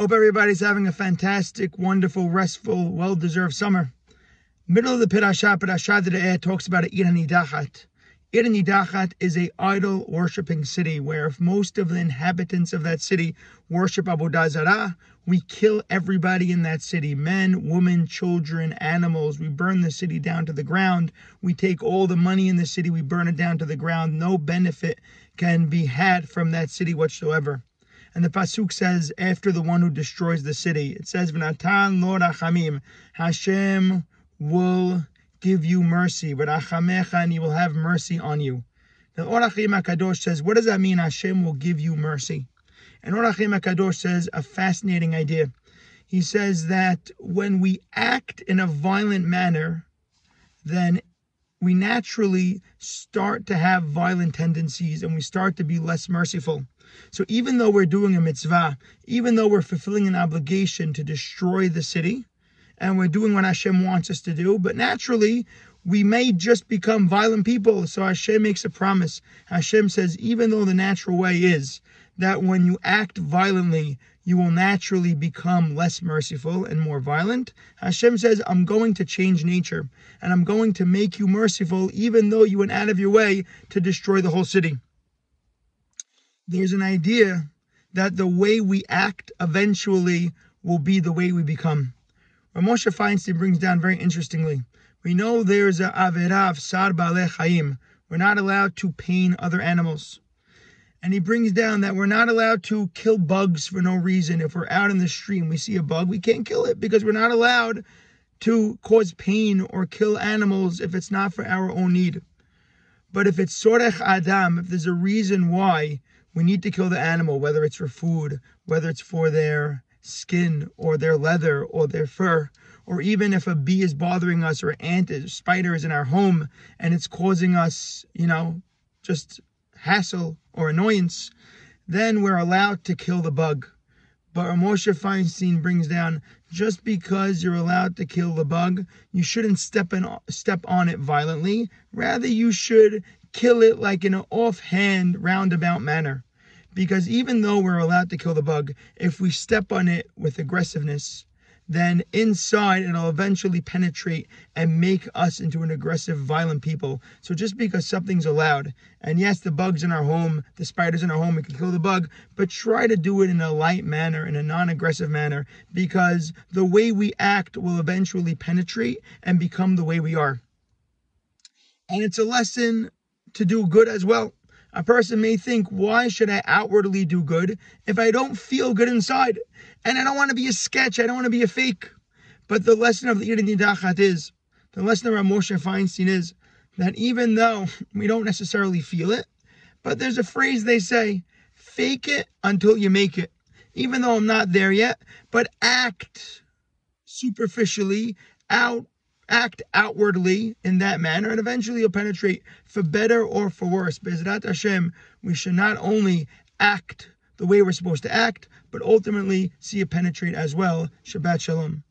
Hope everybody's having a fantastic, wonderful, restful, well-deserved summer. Middle of the Parashah, the talks about Ir Nidachat. Ir is a idol worshipping city where if most of the inhabitants of that city worship Zarah, we kill everybody in that city men, women, children, animals. We burn the city down to the ground. We take all the money in the city, we burn it down to the ground. No benefit can be had from that city whatsoever. And the pasuk says, after the one who destroys the city, it says, "V'natan lo rachamim." Hashem will give you mercy, v'rachamecha, and He will have mercy on you. The Or HaChaim HaKadosh says, what does that mean? Hashem will give you mercy. And Or HaChaim HaKadosh says a fascinating idea. He says that when we act in a violent manner, then we naturally start to have violent tendencies and we start to be less merciful. So even though we're doing a mitzvah, even though we're fulfilling an obligation to destroy the city, and we're doing what Hashem wants us to do, but naturally we may just become violent people. So Hashem makes a promise. Hashem says, even though the natural way is that when you act violently, you will naturally become less merciful and more violent. Hashem says, I'm going to change nature and I'm going to make you merciful, even though you went out of your way to destroy the whole city. There's an idea that the way we act eventually will be the way we become. Rav Moshe Feinstein brings down very interestingly. We know there's a aveirah tza'ar ba'alei chayim. We're not allowed to pain other animals. And he brings down that we're not allowed to kill bugs for no reason. If we're out in the stream, we see a bug, we can't kill it because we're not allowed to cause pain or kill animals if it's not for our own need. But if it's tzorech adam, if there's a reason why we need to kill the animal, whether it's for food, whether it's for their skin or their leather or their fur, or even if a bee is bothering us or an ant or spider is in our home and it's causing us, you know, just hassle or annoyance, then we're allowed to kill the bug. But Moshe Feinstein brings down just because you're allowed to kill the bug, you shouldn't step in, step on it violently. Rather, you should kill it like in an offhand, roundabout manner. Because even though we're allowed to kill the bug, if we step on it with aggressiveness, then inside it'll eventually penetrate and make us into an aggressive, violent people. So just because something's allowed, and yes, the bugs in our home, the spiders in our home, we can kill the bug, but try to do it in a light manner, in a non-aggressive manner, because the way we act will eventually penetrate and become the way we are. And it's a lesson to do good as well. A person may think, why should I outwardly do good if I don't feel good inside? And I don't want to be a sketch, I don't want to be a fake. But the lesson of the Ir Nidachat is, the lesson of Moshe Feinstein is that even though we don't necessarily feel it, but there's a phrase they say, fake it until you make it. Even though I'm not there yet, but act superficially out act outwardly in that manner, and eventually you'll penetrate for better or for worse. Bezrat Hashem, we should not only act the way we're supposed to act, but ultimately see it penetrate as well. Shabbat Shalom.